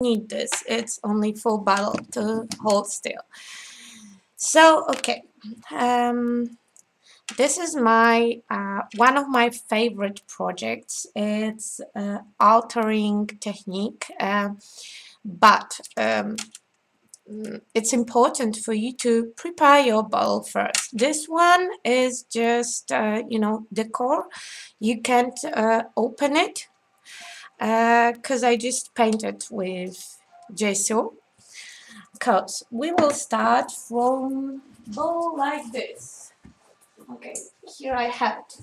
need this. It's only full bottle to hold still. So okay. Um, this is my uh, one of my favorite projects. It's uh, altering technique uh, but um, it's important for you to prepare your bowl first. This one is just uh, you know decor. You can't uh, open it because uh, I just painted with gesso. Because we will start from bowl like this. Okay here I have it.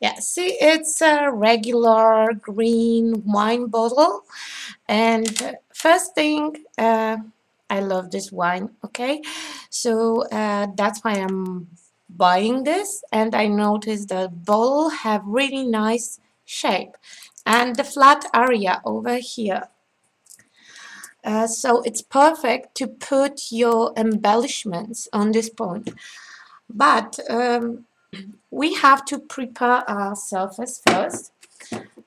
Yeah see it's a regular green wine bottle. And first thing uh, I love this wine okay? So uh, that's why I'm buying this. And I noticed the bottle have really nice shape and the flat area over here. Uh, so it's perfect to put your embellishments on this point. But um, we have to prepare our surface first.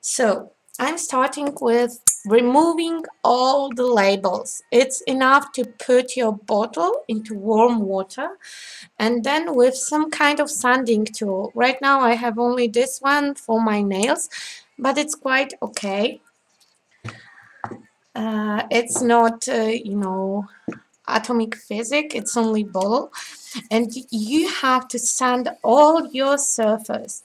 So I'm starting with removing all the labels. It's enough to put your bottle into warm water and then with some kind of sanding tool. Right now I have only this one for my nails but it's quite okay. Uh, it's not, uh, you know, atomic physics, it's only ball. And you have to sand all your surface.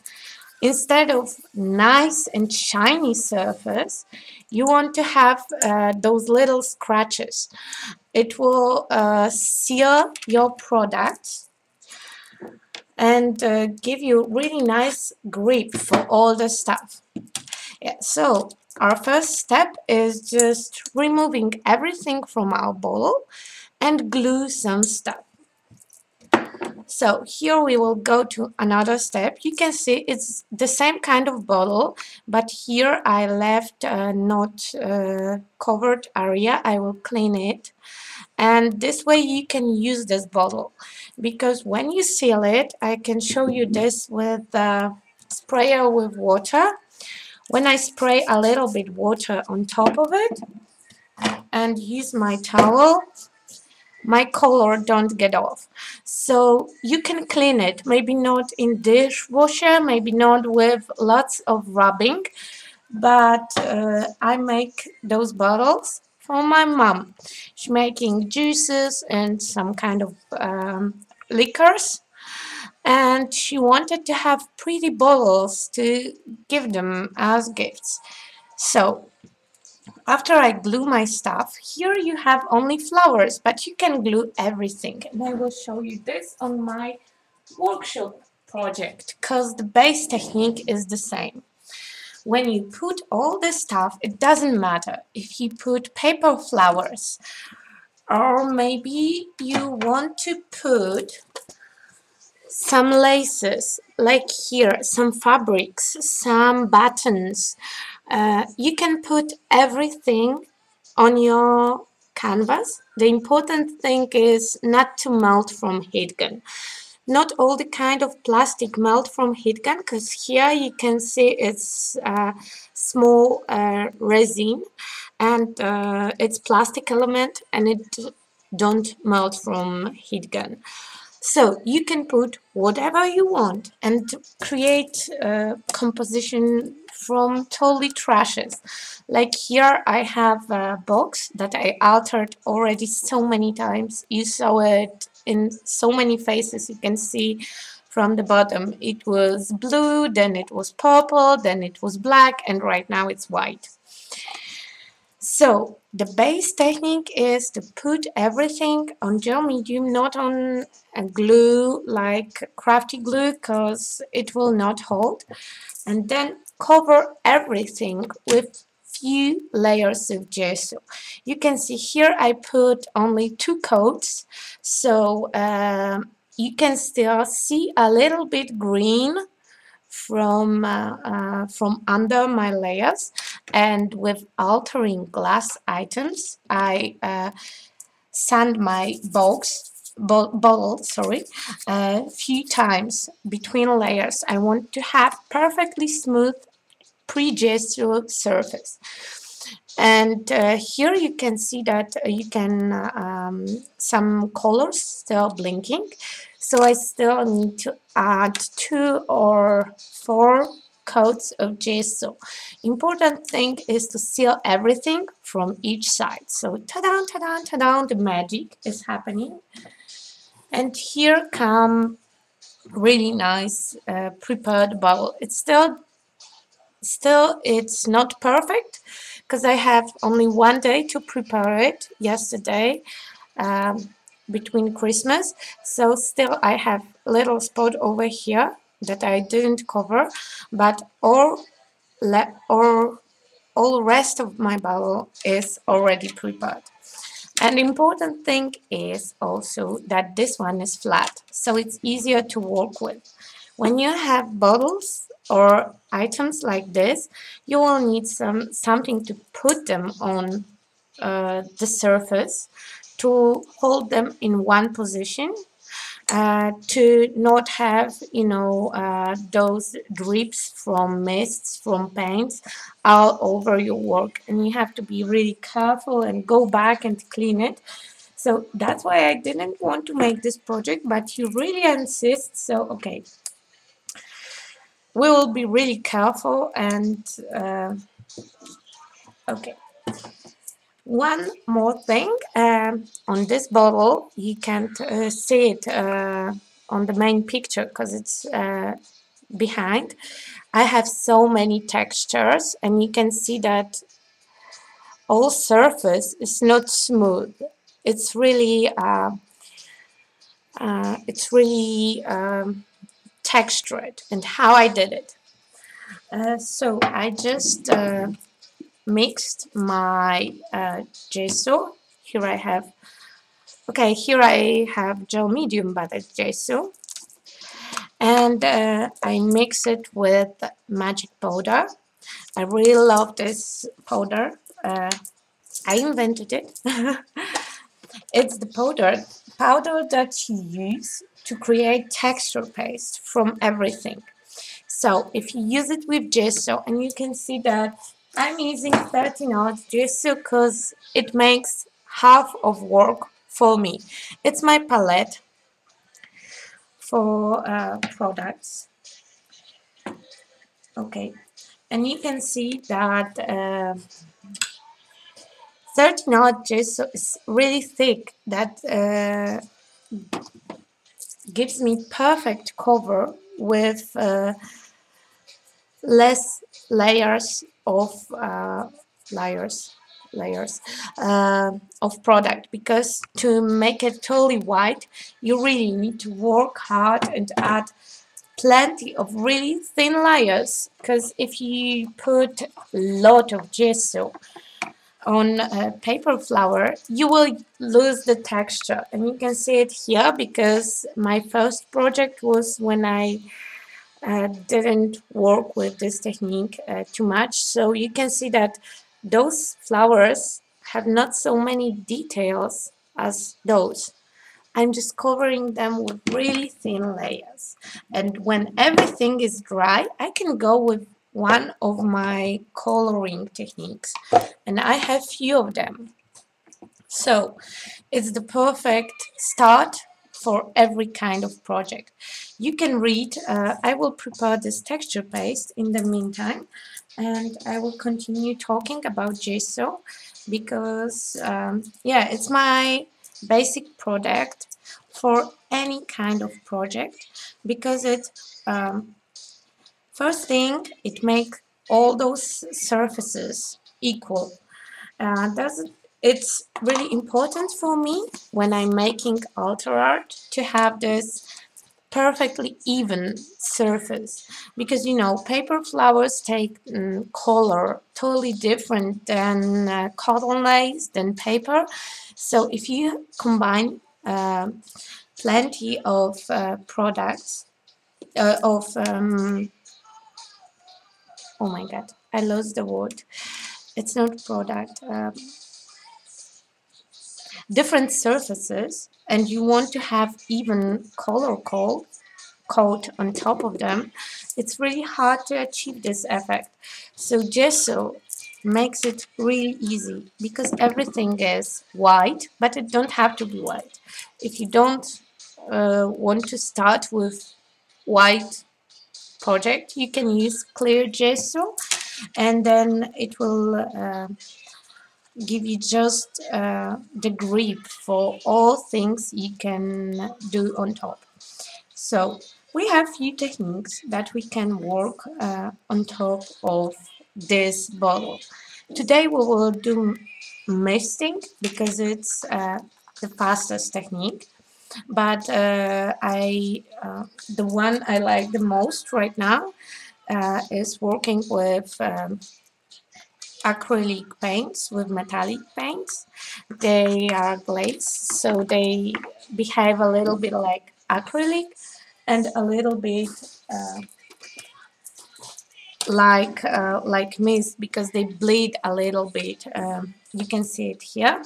Instead of nice and shiny surface, you want to have uh, those little scratches. It will uh, seal your product and uh, give you really nice grip for all the stuff. Yeah, so our first step is just removing everything from our bottle and glue some stuff. So here we will go to another step. You can see it's the same kind of bottle, but here I left a not uh, covered area. I will clean it. And this way you can use this bottle because when you seal it, I can show you this with the sprayer with water when I spray a little bit water on top of it and use my towel, my color don't get off. So you can clean it, maybe not in dishwasher, maybe not with lots of rubbing, but uh, I make those bottles for my mom. She's making juices and some kind of um, liquors and she wanted to have pretty bottles to give them as gifts. So after I glue my stuff, here you have only flowers, but you can glue everything. And I will show you this on my workshop project, because the base technique is the same. When you put all this stuff, it doesn't matter if you put paper flowers, or maybe you want to put some laces like here some fabrics some buttons uh, you can put everything on your canvas. The important thing is not to melt from heat gun. Not all the kind of plastic melt from heat gun because here you can see it's uh, small uh, resin and uh, it's plastic element and it don't melt from heat gun. So you can put whatever you want and create a composition from totally trashes. Like here I have a box that I altered already so many times. You saw it in so many faces. You can see from the bottom it was blue, then it was purple, then it was black, and right now it's white. So the base technique is to put everything on gel medium, not on a glue like crafty glue because it will not hold. And then cover everything with few layers of gesso. You can see here I put only two coats so um, you can still see a little bit green from uh, uh, from under my layers and with altering glass items I uh, sand my box bottle sorry a few times between layers. I want to have perfectly smooth pre-gestural surface. And uh, here you can see that uh, you can um, some colors still blinking. So I still need to add two or four coats of gesso. Important thing is to seal everything from each side. So ta-da ta-da ta-da the magic is happening and here come really nice uh, prepared bubble it's still still it's not perfect because I have only one day to prepare it yesterday um, between Christmas. So still I have little spot over here that I didn't cover but all or all rest of my bubble is already prepared and important thing is also that this one is flat so it's easier to work with. When you have bottles or items like this, you will need some something to put them on uh, the surface to hold them in one position uh, to not have you know uh, those drips from mists from paints all over your work. And you have to be really careful and go back and clean it. So that's why I didn't want to make this project but you really insist. So okay. We will be really careful and uh, okay one more thing um, on this bottle you can't uh, see it uh, on the main picture because it's uh, behind I have so many textures and you can see that all surface is not smooth it's really uh, uh, it's really um, textured and how I did it. Uh, so I just mixed my uh, gesso. Here I have, okay, here I have gel medium butter gesso. And uh, I mix it with magic powder. I really love this powder. Uh, I invented it. it's the powder powder that you use to create texture paste from everything. So if you use it with gesso and you can see that I'm using 13 Arts gesso because it makes half of work for me. It's my palette for uh, products. Okay, and you can see that uh, 13 Arts gesso is really thick. That uh, gives me perfect cover with uh, less layers of uh, layers layers uh, of product because to make it totally white you really need to work hard and add plenty of really thin layers because if you put a lot of gesso on a paper flower, you will lose the texture. And you can see it here because my first project was when I uh, didn't work with this technique uh, too much. So you can see that those flowers have not so many details as those. I'm just covering them with really thin layers. And when everything is dry, I can go with one of my coloring techniques and I have few of them so it's the perfect start for every kind of project you can read uh, I will prepare this texture paste in the meantime and I will continue talking about gesso because um, yeah it's my basic product for any kind of project because it um, First thing, it makes all those surfaces equal. Uh, it's really important for me when I'm making altered art to have this perfectly even surface. Because you know paper flowers take um, color totally different than uh, cotton lace than paper. So if you combine uh, plenty of uh, products uh, of um, oh my god I lost the word. It's not product um, different surfaces and you want to have even color coat coat on top of them. It's really hard to achieve this effect. So gesso makes it really easy because everything is white but it don't have to be white. If you don't uh, want to start with white project you can use clear gesso and then it will uh, give you just uh, the grip for all things you can do on top so we have few techniques that we can work uh, on top of this bottle. Today we will do misting because it's uh, the fastest technique but uh, I uh, the one I like the most right now uh, is working with um, acrylic paints with metallic paints. They are glazed so they behave a little bit like acrylic and a little bit uh, like uh, like mist because they bleed a little bit. Um, you can see it here.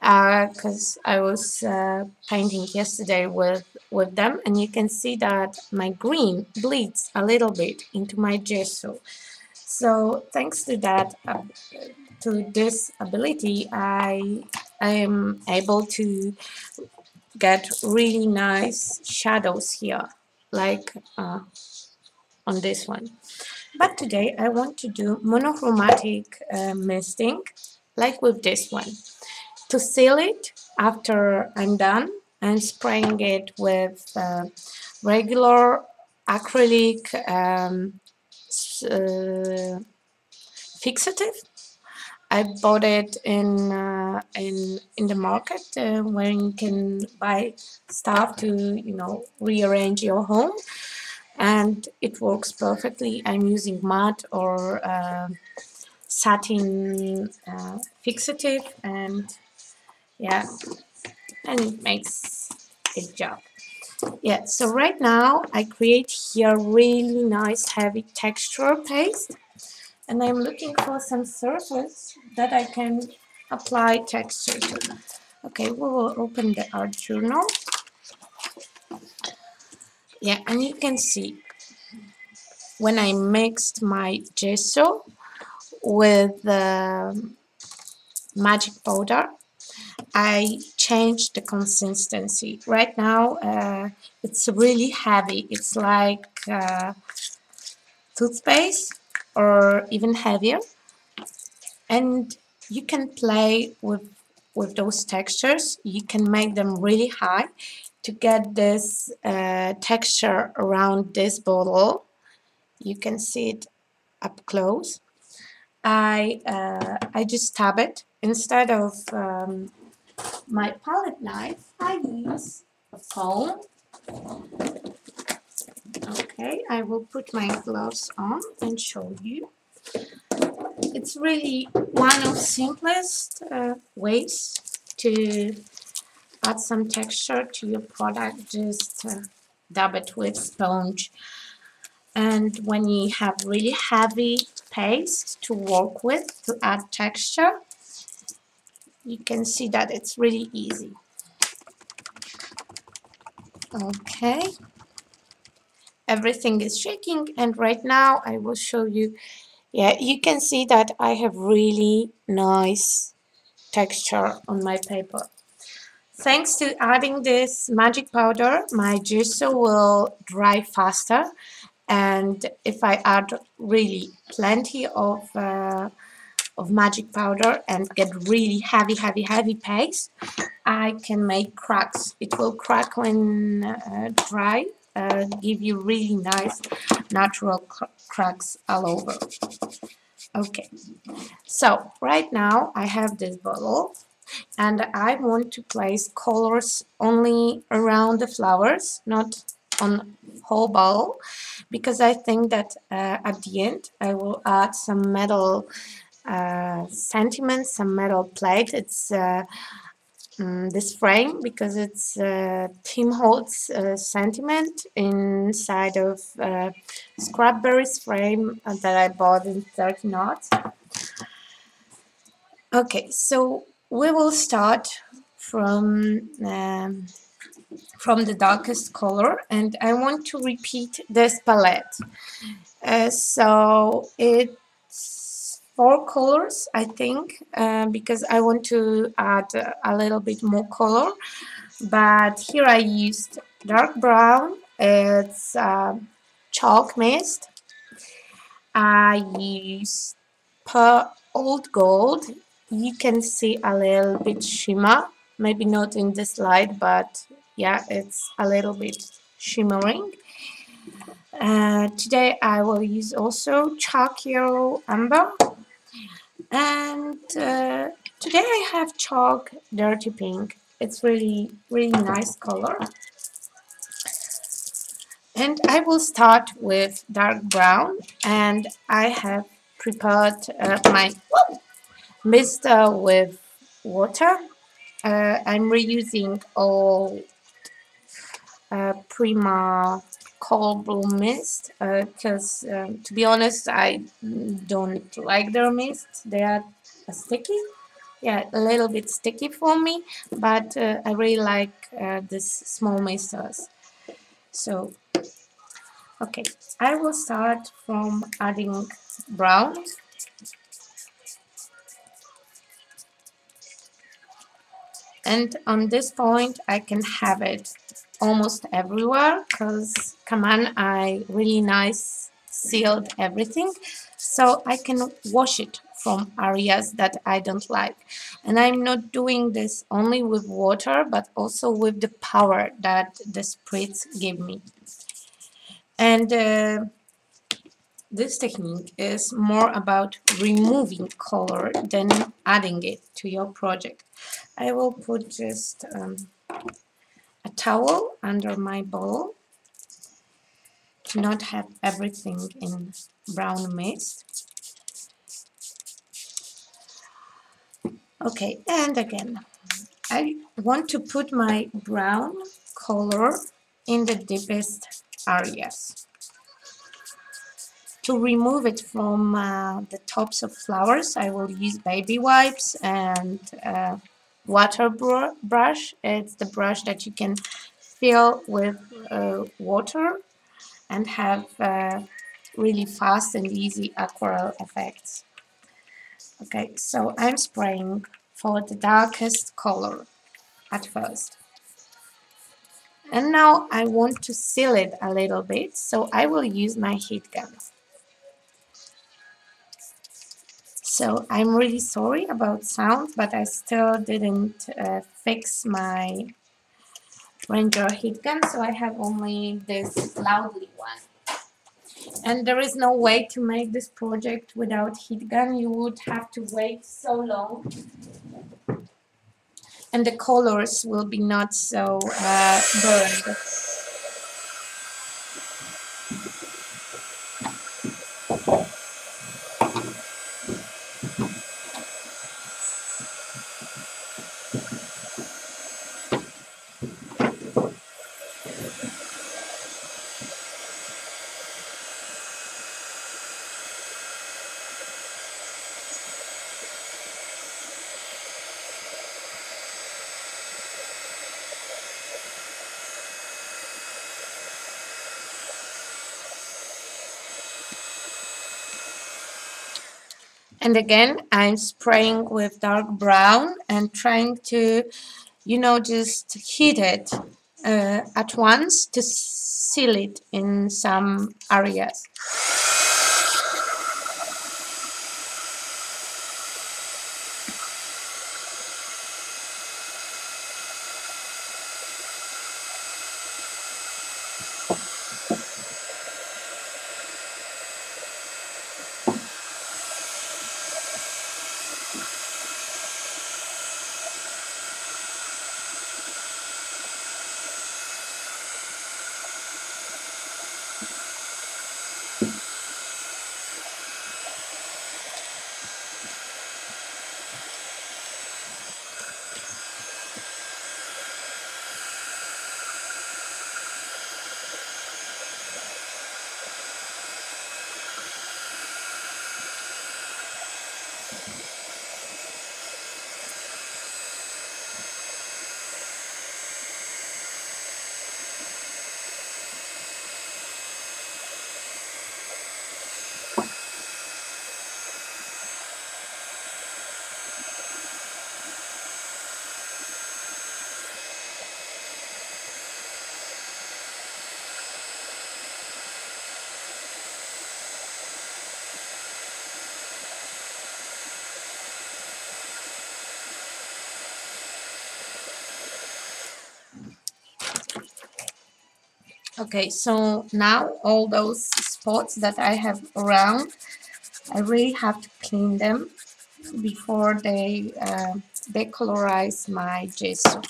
Because uh, I was uh, painting yesterday with with them and you can see that my green bleeds a little bit into my gesso so thanks to that uh, to this ability I am able to get really nice shadows here like uh, on this one. But today I want to do monochromatic uh, misting like with this one. To seal it after I'm done and spraying it with uh, regular acrylic um, uh, fixative. I bought it in uh, in in the market uh, where you can buy stuff to you know rearrange your home. And it works perfectly. I'm using matte or uh, satin uh, fixative and yeah and it makes a job yeah so right now I create here really nice heavy texture paste and I'm looking for some surface that I can apply texture to. Okay, we will open the art journal. Yeah, and you can see when I mixed my gesso with the magic powder, I changed the consistency. Right now, uh, it's really heavy. It's like uh, toothpaste or even heavier. And you can play with with those textures. You can make them really high to get this uh, texture around this bottle. You can see it up close. I uh, I just tap it. Instead of um, my palette knife I use a foam Okay, I will put my gloves on and show you. It's really one of simplest uh, ways to add some texture to your product. Just uh, dab it with sponge. And when you have really heavy paste to work with to add texture, you can see that it's really easy. Okay. Everything is shaking and right now I will show you. Yeah you can see that I have really nice texture on my paper. Thanks to adding this magic powder my gesso will dry faster. And if I add really plenty of uh, of magic powder and get really heavy heavy heavy paste. I can make cracks. It will crack when uh, dry uh, give you really nice natural cr cracks all over. Okay, so right now I have this bottle and I want to place colors only around the flowers, not on whole bottle, because I think that uh, at the end I will add some metal uh, sentiments, some metal plate. It's uh, um, this frame because it's uh, Tim Holtz uh, sentiment inside of uh, Scrapberries frame that I bought in 13 Arts. Okay, so we will start from um, from the darkest color and I want to repeat this palette. Uh, so it's four colors, I think, uh, because I want to add a little bit more color. But here I used dark brown, it's uh, chalk mist. I used old gold. You can see a little bit shimmer, maybe not in the slide, but yeah, it's a little bit shimmering. Uh, today I will use also chalk yellow amber and uh, today I have chalk dirty pink. It's really really nice color. And I will start with dark brown. And I have prepared uh, my mist uh, with water. Uh, I'm reusing all uh, Prima brew mist because uh, um, to be honest I don't like their mist. They are sticky. Yeah a little bit sticky for me but uh, I really like uh, this small misters so okay. I will start from adding brown. And on this point I can have it almost everywhere because come on I really nice sealed everything so I can wash it from areas that I don't like. And I'm not doing this only with water but also with the power that the spritz give me. And uh, this technique is more about removing color than adding it to your project. I will put just um, towel under my bowl to not have everything in brown mist. Okay, and again, I want to put my brown color in the deepest areas. To remove it from uh, the tops of flowers, I will use baby wipes and uh, water brush. It's the brush that you can fill with uh, water and have uh, really fast and easy aquarelle effects. Okay, so I'm spraying for the darkest color at first. And now I want to seal it a little bit, so I will use my heat gun. So I'm really sorry about sound, but I still didn't uh, fix my Ranger heat gun, so I have only this loudly one. And there is no way to make this project without heat gun. You would have to wait so long. And the colors will be not so uh, burned. And again, I'm spraying with dark brown and trying to, you know, just heat it uh, at once to seal it in some areas. Okay, so now all those spots that I have around, I really have to clean them before they uh, decolorize my gesso.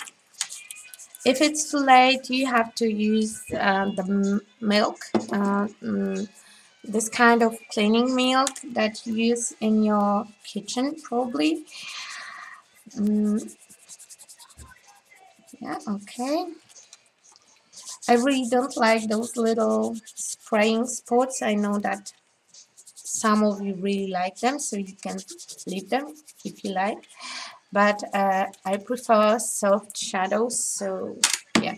If it's too late, you have to use uh, the milk, uh, mm, this kind of cleaning milk that you use in your kitchen probably. Mm, yeah, okay. I really don't like those little spraying spots. I know that some of you really like them, so you can leave them if you like. But uh, I prefer soft shadows, so yeah.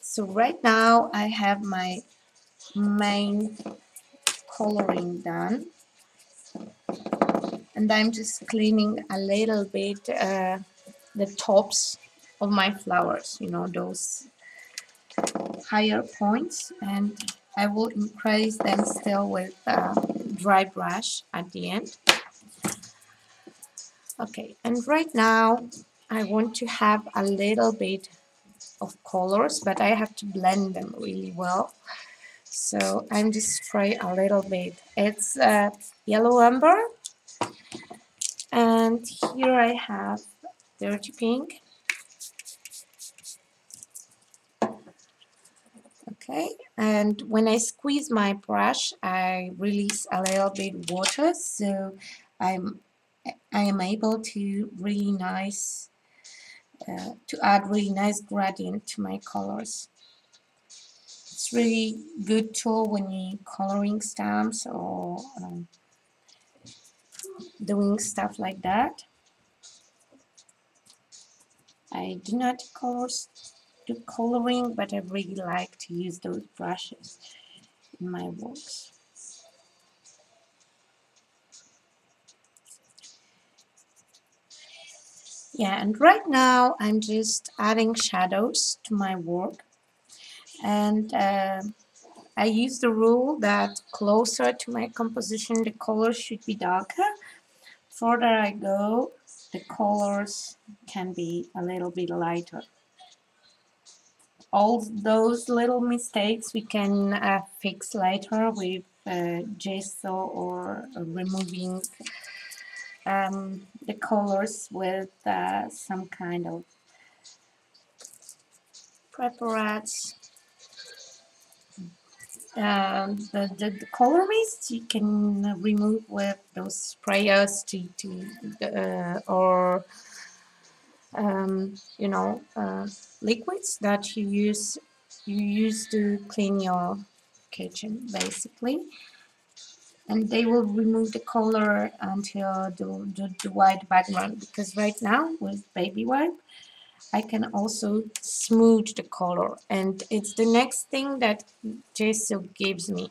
So right now I have my main coloring done and I'm just cleaning a little bit uh, the tops of my flowers you know those higher points and I will increase them still with a dry brush at the end. Okay and right now I want to have a little bit of colors but I have to blend them really well. So I'm just spray a little bit. It's uh, yellow umber and here I have dirty pink? Okay and when I squeeze my brush I release a little bit water so I'm I am able to really nice uh, to add really nice gradient to my colors. It's really good tool when you coloring stamps or um, doing stuff like that I do not course do coloring but I really like to use those brushes in my works. Yeah, and right now I'm just adding shadows to my work and uh, I use the rule that closer to my composition the color should be darker. Further I go, the colors can be a little bit lighter. All those little mistakes we can uh, fix later with uh, gesso or removing um, the colors with uh, some kind of preparats. Um, the, the, the, color you can remove with those sprayers to, to uh, or um, you know uh, liquids that you use you use to clean your kitchen basically. And they will remove the color until the, the, the white background because right now with baby wipe I can also smooth the color and it's the next thing that Gesso gives me.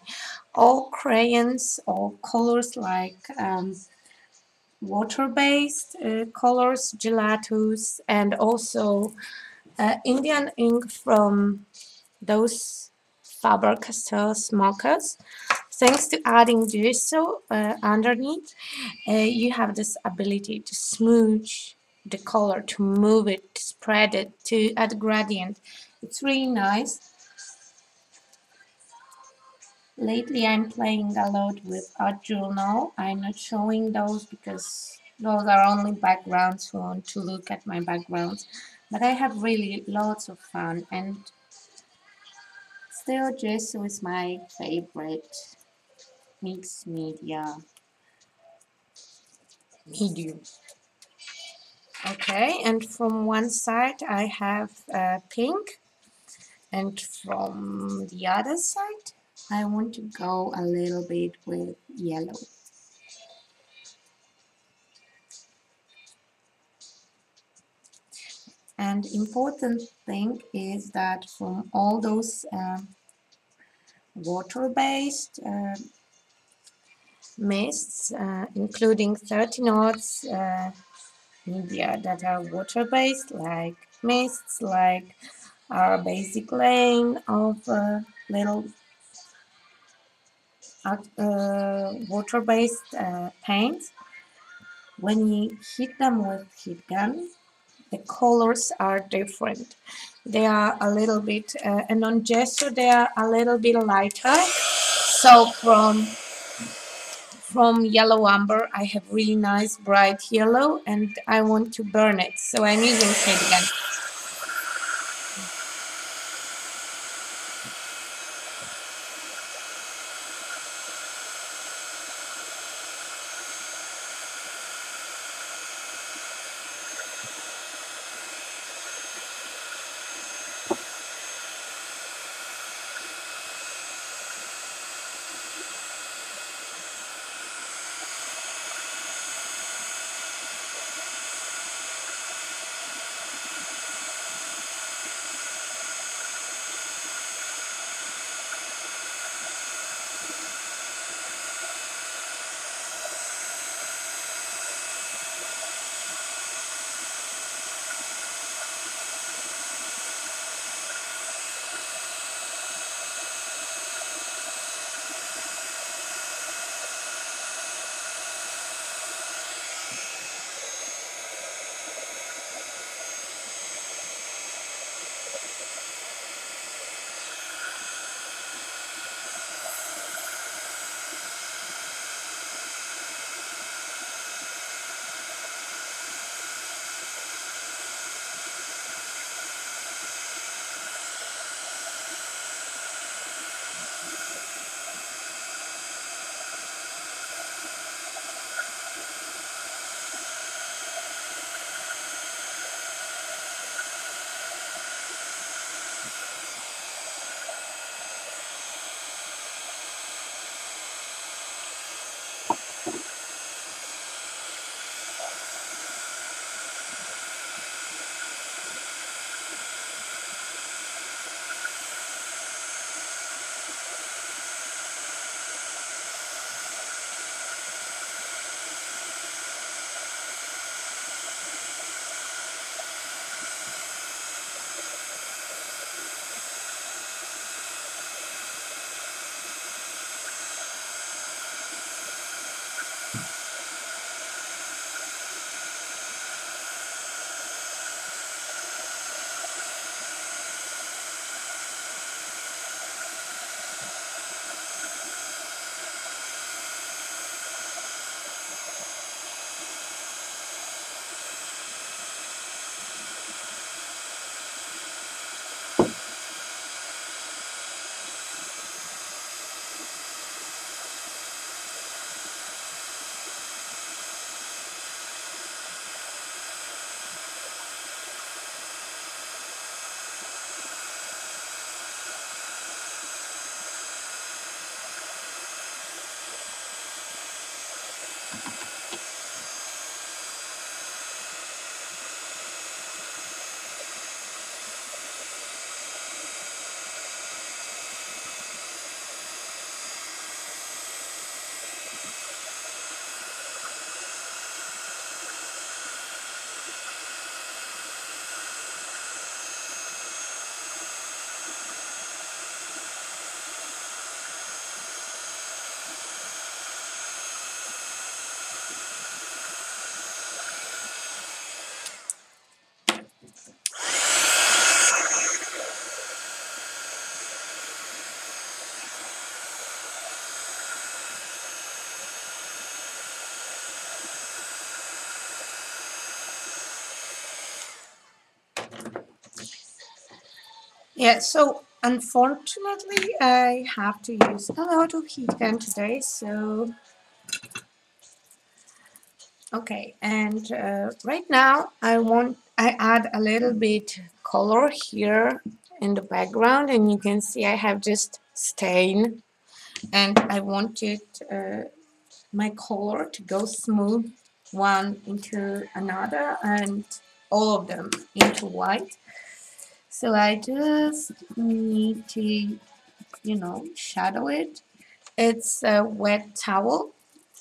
All crayons, all colors like um, water-based uh, colors, gelatos, and also uh, Indian ink from those Faber-Castell markers Thanks to adding gesso uh, underneath, uh, you have this ability to smooth the color to move it, to spread it, to add gradient. It's really nice. Lately I'm playing a lot with art journal. I'm not showing those because those are only backgrounds who want to look at my backgrounds. But I have really lots of fun and still Gesso is my favorite mixed media medium. Okay, and from one side I have uh, pink and from the other side I want to go a little bit with yellow. And important thing is that from all those uh, water-based uh, mists, including 13 Arts, uh, media that are water-based, like mists, like our basic lane of uh, little uh, water-based uh, paints. When you hit them with heat gun, the colors are different. They are a little bit, uh, and on gesso they are a little bit lighter. So from from yellow umber I have really nice bright yellow and I want to burn it. So I'm using shade again. Yeah, so unfortunately I have to use a lot of heat gun today, so okay, and uh, right now I want I add a little bit color here in the background and you can see I have just stain and I wanted uh, my color to go smooth one into another and all of them into white so I just need to, you know, shadow it. It's a wet towel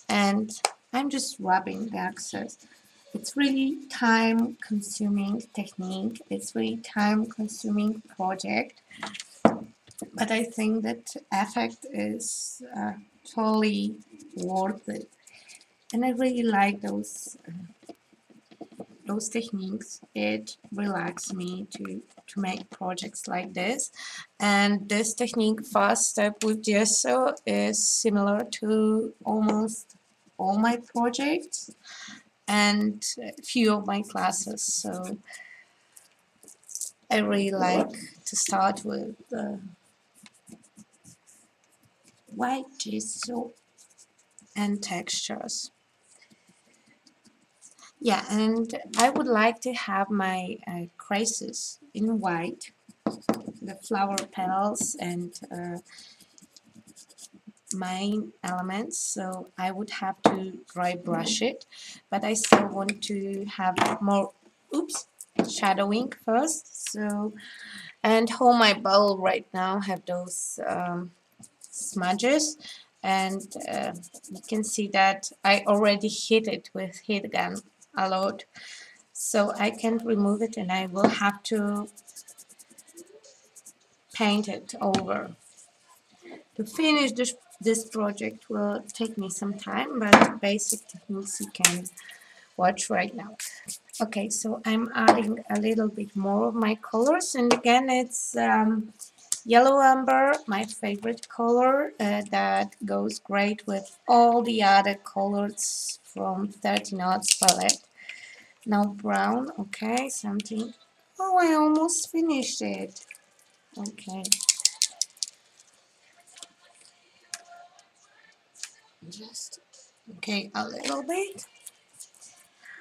and I'm just rubbing the excess. It's really time consuming technique. It's really time consuming project. But I think that effect is uh, totally worth it. And I really like those uh, those techniques it relaxes me to to make projects like this. And this technique fast step with gesso is similar to almost all my projects and a few of my classes. So I really like to start with the white gesso and textures yeah, and I would like to have my uh, creases in white, the flower petals and uh, main elements, so I would have to dry brush it, but I still want to have more, oops, shadowing first, so, and how my bowl right now have those um, smudges, and uh, you can see that I already hit it with heat gun a lot so I can't remove it and I will have to paint it over. To finish this this project will take me some time but basic techniques you can watch right now. Okay so I'm adding a little bit more of my colors and again it's um, yellow umber my favorite color uh, that goes great with all the other colors from 13 Arts palette. Now brown, okay, something. Oh, I almost finished it. Okay. Just, okay, a little bit.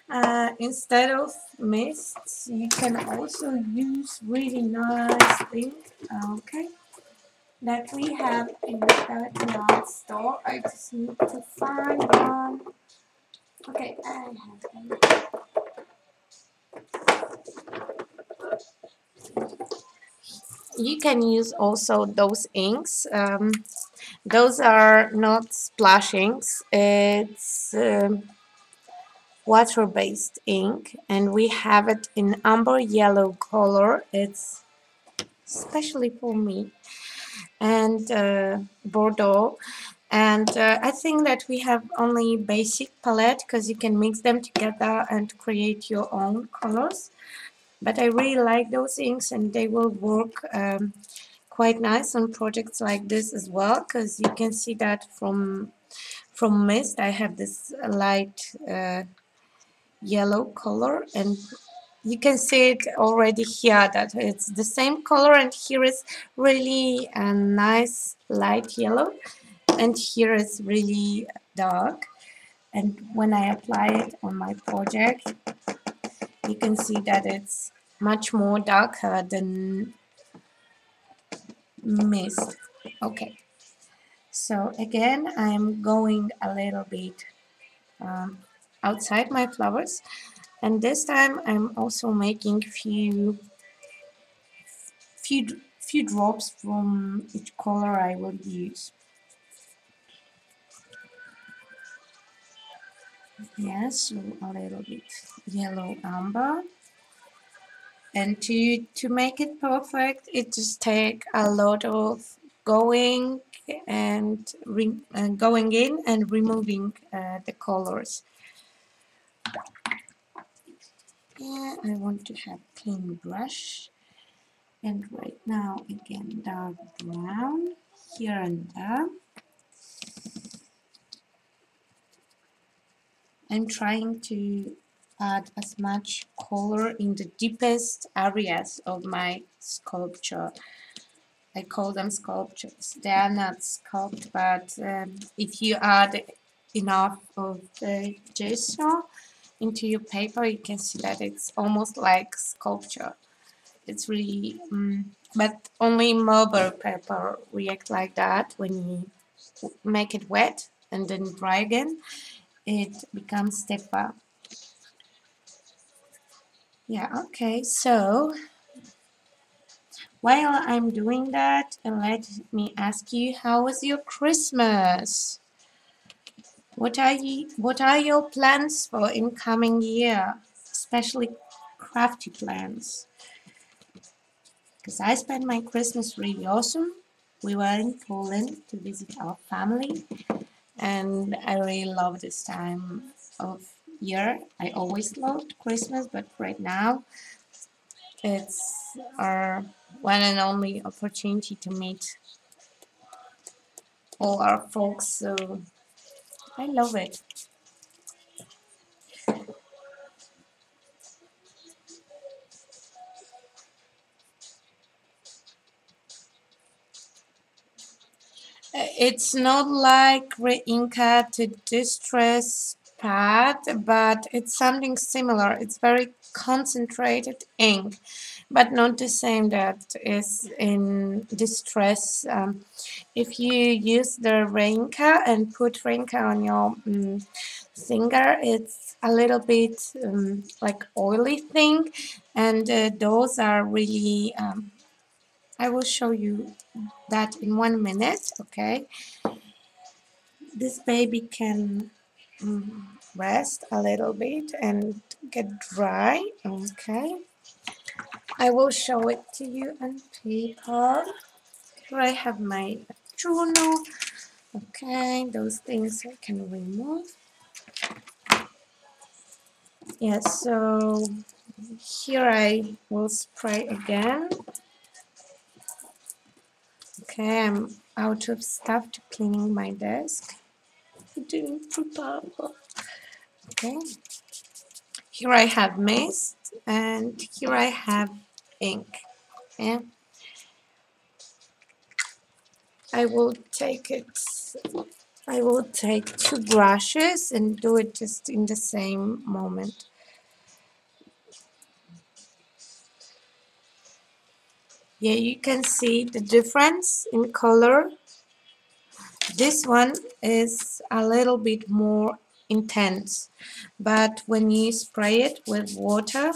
Uh, instead of mists, you can also use really nice thing, okay, that we have in the 13 store. I just need to find one. Okay, I have You can use also those inks. Um, those are not splash inks. It's um, water-based ink and we have it in amber yellow color. It's especially for me and uh, Bordeaux and uh, I think that we have only basic palette because you can mix them together and create your own colors. But I really like those inks and they will work um, quite nice on projects like this as well because you can see that from from mist I have this light uh, yellow color and you can see it already here that it's the same color and here is really a nice light yellow and here it's really dark. And when I apply it on my project you can see that it's much more darker than mist. Okay. So again I'm going a little bit um, outside my flowers. And this time I'm also making few few few drops from each color I will use yes a little bit yellow amber. And to to make it perfect it just take a lot of going and, and going in and removing uh, the colors. Yeah I want to have clean brush. And right now again dark brown here and there I'm trying to add as much color in the deepest areas of my sculpture. I call them sculptures. They are not sculpted, but um, if you add enough of the gesso into your paper, you can see that it's almost like sculpture. It's really, um, but only marble paper react like that when you make it wet and then dry again it becomes stepper. Yeah, okay, so while I'm doing that, let me ask you, how was your Christmas? What are you, what are your plans for incoming year, especially crafty plans? Because I spent my Christmas really awesome. We were in Poland to visit our family and I really love this time of year. I always loved Christmas, but right now it's our one and only opportunity to meet all our folks. So I love it. It's not like Re-Inker to Distress pad, but it's something similar. It's very concentrated ink, but not the same that is in Distress. Um, if you use the Re-Inker and put Re-Inker on your um, finger, it's a little bit um, like oily thing, and uh, those are really um, I will show you that in one minute, okay? This baby can mm, rest a little bit and get dry, okay? I will show it to you on paper. Here I have my journal. Okay, those things I can remove. Yes, yeah, so here I will spray again Okay, I'm out of stuff to cleaning my desk. I didn't prepare. Okay. Here I have mist and here I have ink. Yeah. I will take it I will take two brushes and do it just in the same moment. Yeah you can see the difference in color. This one is a little bit more intense but when you spray it with water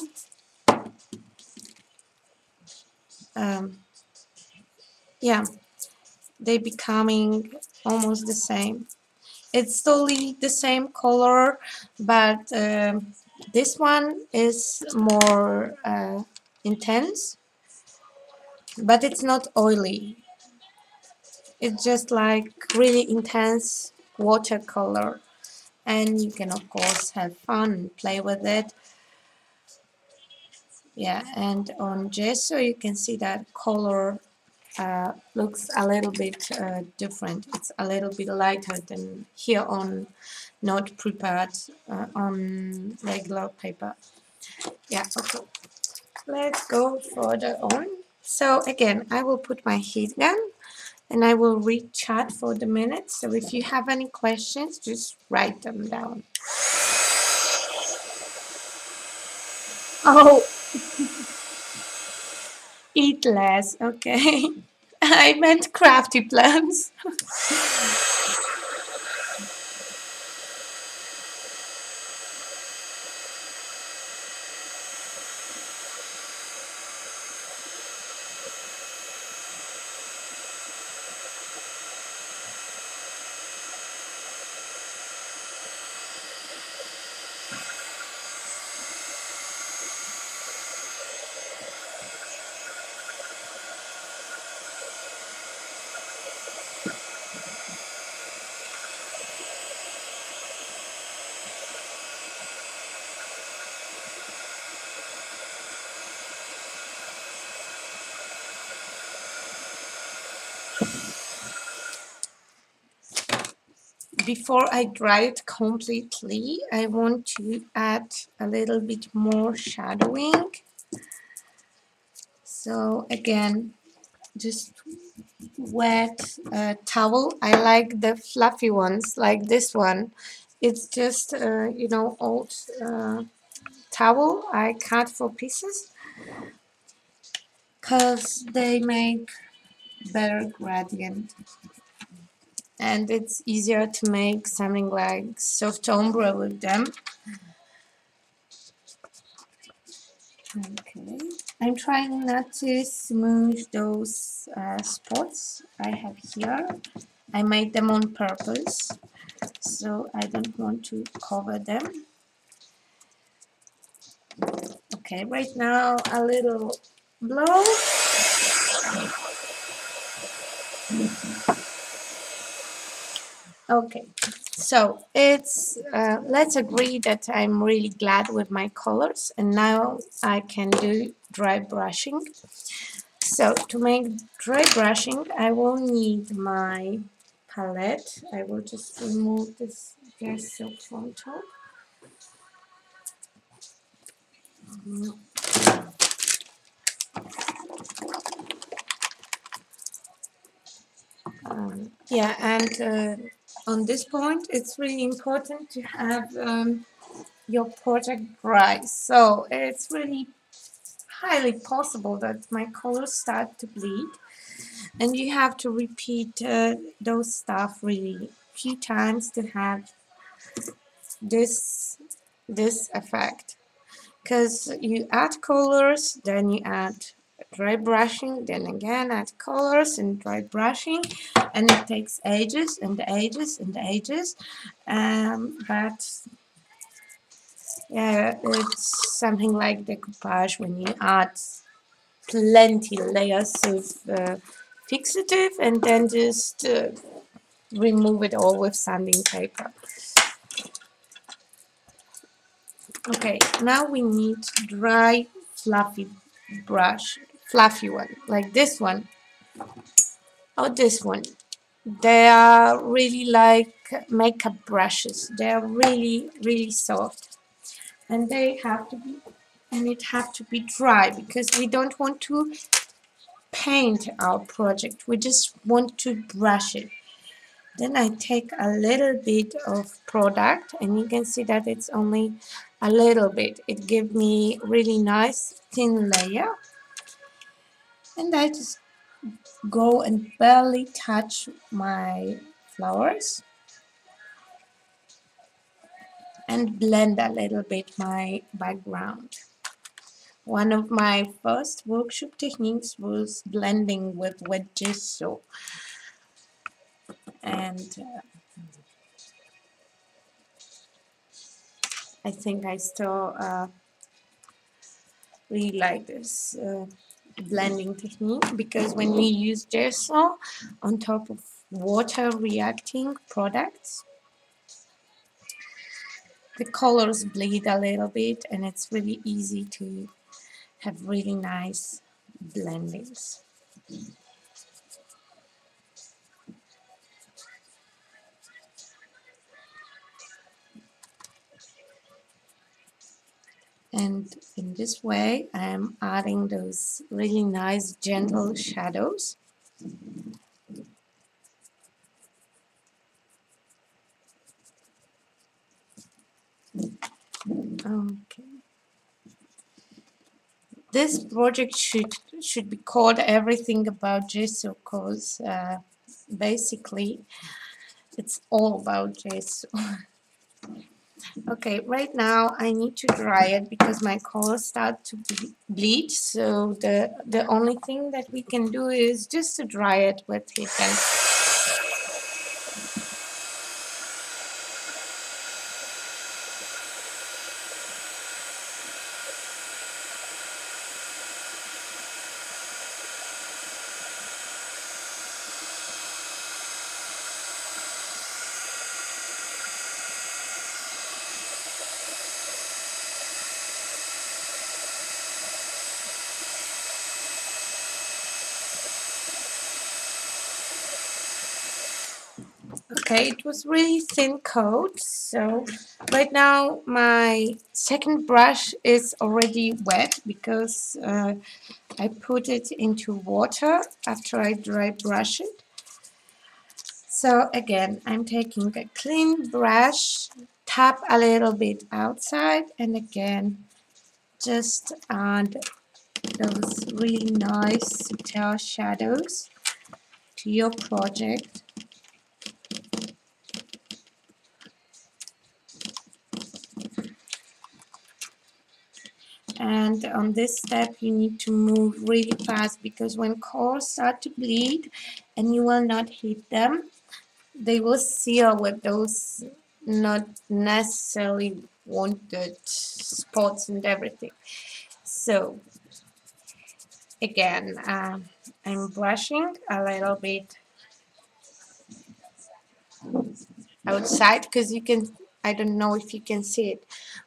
um, yeah they becoming almost the same. It's totally the same color but um, this one is more uh, intense but it's not oily. It's just like really intense watercolor. And you can of course have fun and play with it. Yeah and on gesso you can see that color uh, looks a little bit uh, different. It's a little bit lighter than here on not prepared uh, on regular paper. Yeah okay. Let's go further on so again, I will put my heat gun and I will read chat for the minute. So if you have any questions, just write them down. Oh, eat less, okay. I meant crafty plans. before I dry it completely, I want to add a little bit more shadowing. So again, just wet uh, towel. I like the fluffy ones, like this one. It's just, uh, you know, old uh, towel I cut for pieces because they make better gradient and it's easier to make something like soft ombre with them. Okay, I'm trying not to smooth those uh, spots I have here. I made them on purpose, so I don't want to cover them. Okay, right now a little blow. Okay, so it's uh, let's agree that I'm really glad with my colors and now I can do dry brushing. So to make dry brushing I will need my palette. I will just remove this gesso from top. Um, yeah and uh, on this point, it's really important to have um, your project dry. So it's really highly possible that my colors start to bleed and you have to repeat uh, those stuff really few times to have this this effect because you add colors then you add dry brushing then again add colors and dry brushing. And it takes ages and ages and ages. Um, but yeah it's something like decoupage when you add plenty layers of uh, fixative and then just uh, remove it all with sanding paper. Okay now we need dry fluffy brush fluffy one like this one. Or this one. They are really like makeup brushes. They are really really soft. And they have to be and it have to be dry because we don't want to paint our project. We just want to brush it. Then I take a little bit of product and you can see that it's only a little bit. It gives me really nice thin layer. And I just go and barely touch my flowers. And blend a little bit my background. One of my first workshop techniques was blending with wet gesso. And uh, I think I still uh, really like this uh, blending technique because when we use gesso on top of water reacting products the colors bleed a little bit and it's really easy to have really nice blendings. And in this way I'm adding those really nice gentle shadows. Okay. This project should should be called everything about gesso because uh, basically it's all about gesso Okay, right now I need to dry it because my colors start to bleed. So the the only thing that we can do is just to dry it with heat okay it was really thin coat so right now my second brush is already wet because uh, I put it into water after I dry brush it. So again I'm taking a clean brush tap a little bit outside and again just add those really nice subtle shadows to your project and on this step you need to move really fast because when cores start to bleed and you will not hit them they will seal with those not necessarily wanted spots and everything. So again uh, I'm brushing a little bit outside because you can I don't know if you can see it.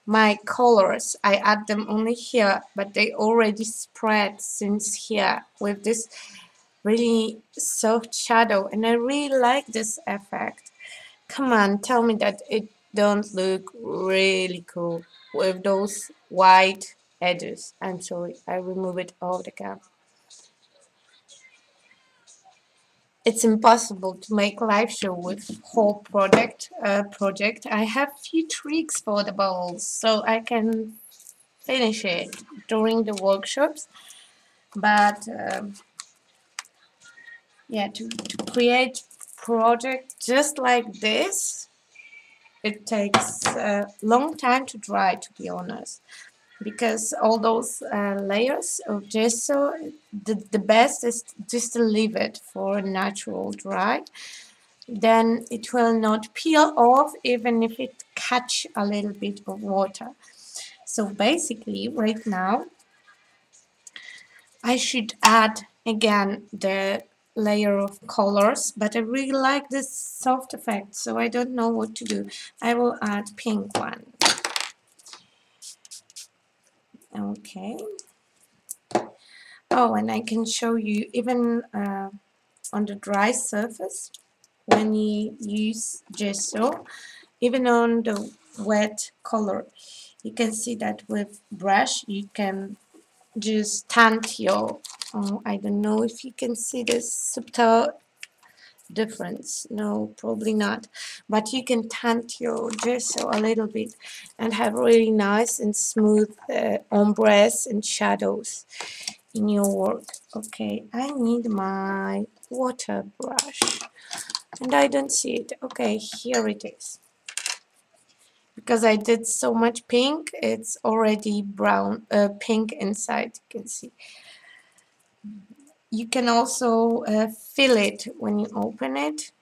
My colors I add them only here but they already spread since here with this really soft shadow and I really like this effect. Come on tell me that it don't look really cool with those white edges. I'm sorry I remove it all the camera it's impossible to make live show with whole project uh, project. I have few tricks for the bowls so I can finish it during the workshops. But um, yeah to, to create project just like this it takes a long time to dry to be honest because all those uh, layers of gesso the, the best is just to leave it for natural dry. Then it will not peel off even if it catch a little bit of water. So basically right now I should add again the layer of colors but I really like this soft effect so I don't know what to do. I will add pink one okay. Oh and I can show you even uh, on the dry surface when you use gesso even on the wet color. You can see that with brush you can just tint your oh, I don't know if you can see this subtle difference? No probably not. But you can tint your gesso a little bit and have really nice and smooth uh, ombres and shadows in your work. Okay I need my water brush. And I don't see it. Okay here it is. Because I did so much pink it's already brown uh, pink inside you can see you can also uh, fill it when you open it.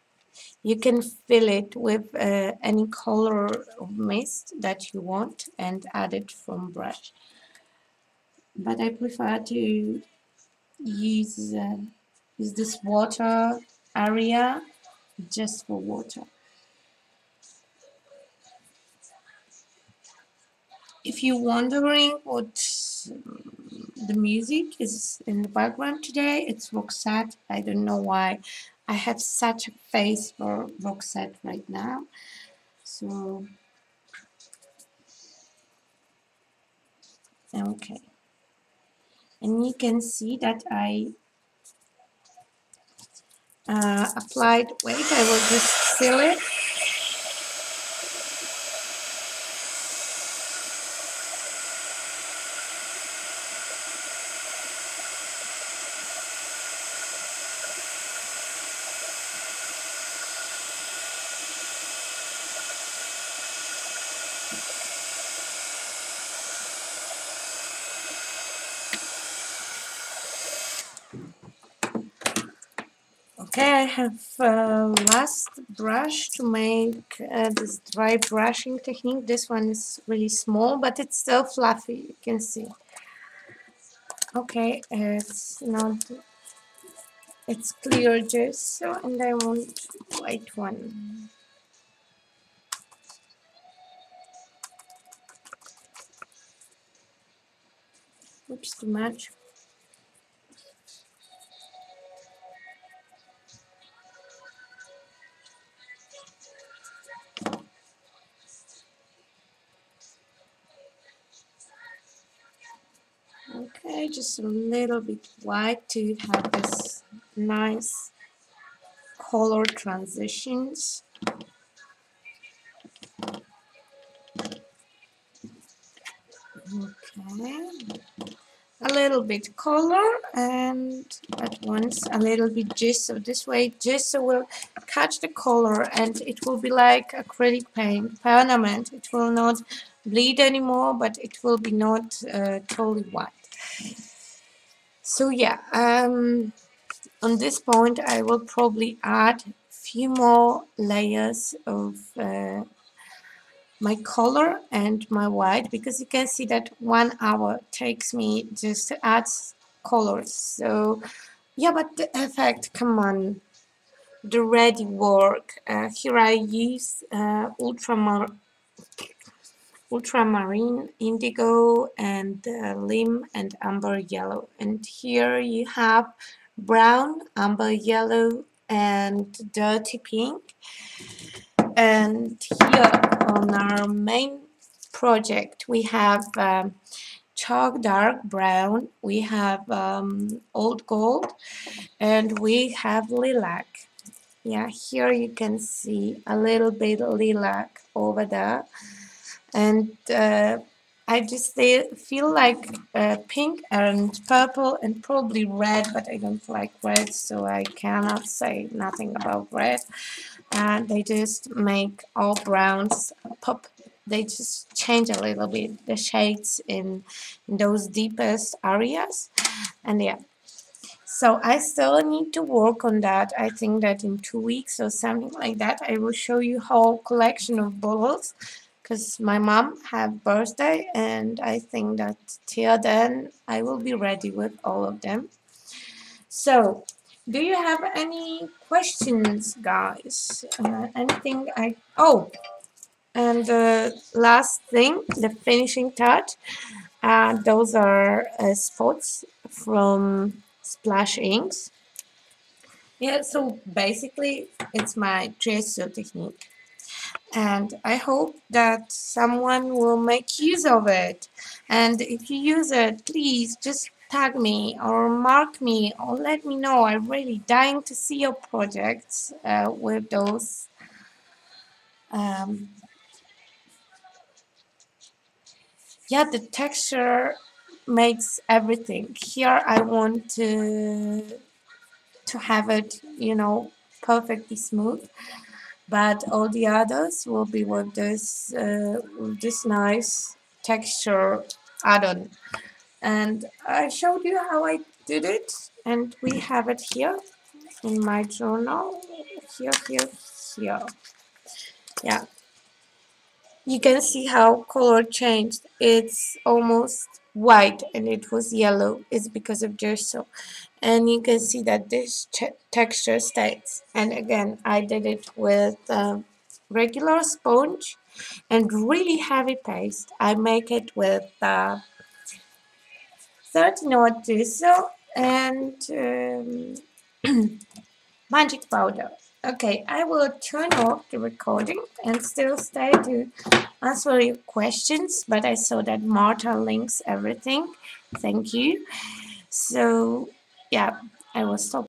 You can fill it with uh, any color of mist that you want and add it from brush. But I prefer to use uh, use this water area just for water. If you're wondering what the music is in the background today. It's Roxette. I don't know why. I have such a face for Roxette right now. So, okay. And you can see that I uh, applied, wait, I will just seal it. Okay, I have uh, last brush to make uh, this dry brushing technique. This one is really small, but it's still fluffy, you can see. Okay, it's not, it's clear just so, and I want white one. Oops, too much. Just a little bit white to have this nice color transitions. Okay, a little bit color and at once a little bit gesso. This way gesso will catch the color and it will be like acrylic paint, permanent. It will not bleed anymore, but it will be not uh, totally white so yeah um, on this point I will probably add a few more layers of uh, my color and my white because you can see that one hour takes me just to add colors. So yeah but the effect come on. The ready work. Uh, here I use uh, ultramar ultramarine indigo and uh, and amber yellow. And here you have brown amber yellow and dirty pink and here on our main project we have um, chalk dark brown we have um, old gold and we have lilac. Yeah here you can see a little bit lilac over there. And uh, I just feel like uh, pink and purple and probably red but I don't like red so I cannot say nothing about red and they just make all browns pop they just change a little bit the shades in, in those deepest areas. And yeah. So I still need to work on that. I think that in two weeks or something like that I will show you whole collection of bottles because my mom have birthday and I think that till then I will be ready with all of them. So do you have any questions guys uh, anything I oh and the last thing, the finishing touch, uh, those are uh, spots from Splash Inks. Yeah, so basically it's my gesso technique. And I hope that someone will make use of it. And if you use it, please just tag me or mark me or let me know. I'm really dying to see your projects uh, with those um, yeah the texture makes everything here I want to to have it you know perfectly smooth but all the others will be with this uh, this nice texture add-on and I showed you how I did it. And we have it here in my journal. Here here here. Yeah. You can see how color changed. It's almost white and it was yellow. It's because of gesso. And you can see that this texture stays. And again I did it with um, regular sponge and really heavy paste. I make it with uh, 13 Arts gesso and um, magic powder Okay, I will turn off the recording and still stay to answer your questions, but I saw that Marta links everything. Thank you. So, yeah, I will stop.